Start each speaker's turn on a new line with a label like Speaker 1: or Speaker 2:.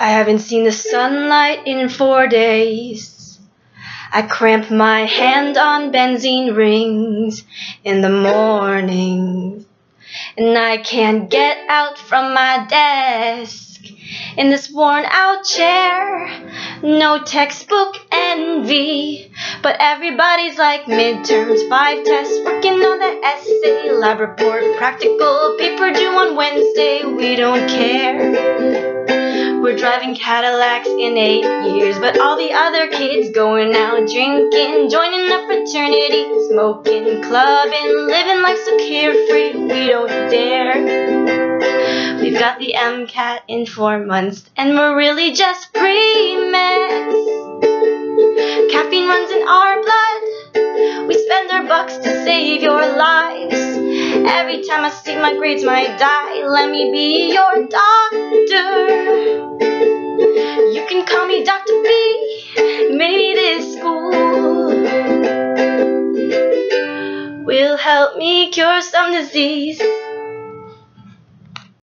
Speaker 1: I haven't seen the sunlight in four days. I cramp my hand on benzene rings in the morning. And I can't get out from my desk in this worn out chair. No textbook envy, but everybody's like midterms, five tests, working on the essay, lab report, practical paper due on Wednesday. We don't care. We're driving Cadillacs in eight years, but all the other kids going out drinking, joining a fraternity, smoking, clubbing, living life so carefree. We don't dare. We've got the MCAT in four months, and we're really just pre-meds. Caffeine runs in our blood. We spend our bucks to save your lives. Every time I see my grades might die, let me be your doctor. Will help me cure some disease.